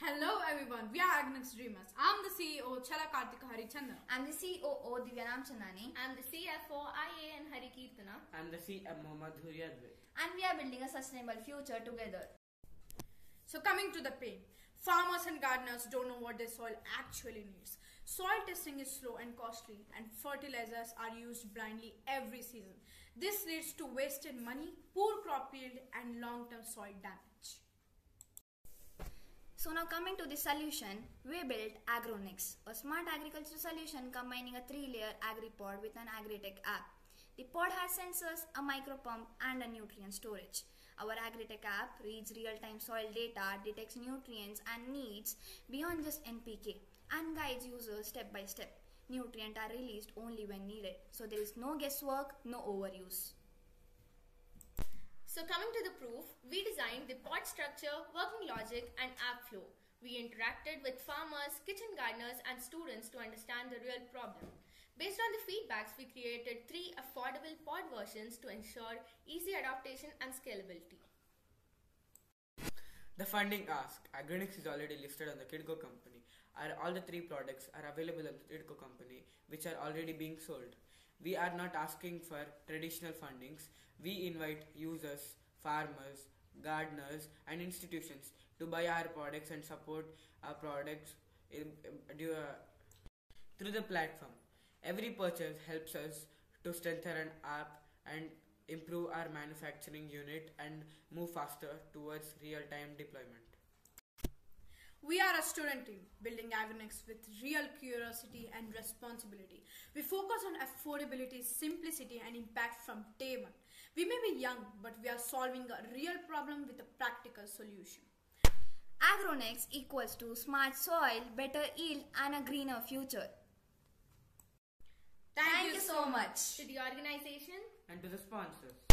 Hello everyone, we are Agronex Dreamers. I'm the CEO Challa Karthika Harichandana. I'm the COO Divya Ranichandani I'm the CFO IAN Hari Keerthana. I'm the CMO Madduri Advaith. and we are building a sustainable future together. So coming to the pain, farmers and gardeners don't know what their soil actually needs. Soil testing is slow and costly and fertilizers are used blindly every season. This leads to wasted money, poor crop yield and long-term soil damage. So now coming to the solution, we built AgroNex, a smart agriculture solution combining a three-layer AgriPod with an AgriTech app. The pod has sensors, a micro pump, and a nutrient storage. Our AgriTech app reads real-time soil data, detects nutrients and needs beyond just NPK, and guides users step by step. Nutrients are released only when needed, so there is no guesswork, no overuse. So coming to the proof, we designed the pod structure, working logic and app flow. We interacted with farmers, kitchen gardeners and students to understand the real problem. Based on the feedbacks, we created three affordable pod versions to ensure easy adaptation and scalability. The funding ask. Agronex is already listed on the Kidco company. Our, all the three products are available on the Kidco company, which are already being sold. We are not asking for traditional fundings. We invite users, farmers, gardeners, and institutions to buy our products and support our products in, in- uh, through the platform. Every purchase helps us to strengthen an app and improve our manufacturing unit and move faster towards real time deployment. We are a student team building Agronex with real curiosity and responsibility. We focus on affordability, simplicity, and impact from day one. We may be young, but we are solving a real problem with a practical solution. AgroNex equals to smart soil, better yield, and a greener future. Thank, you so much. To the organization, And to the sponsors.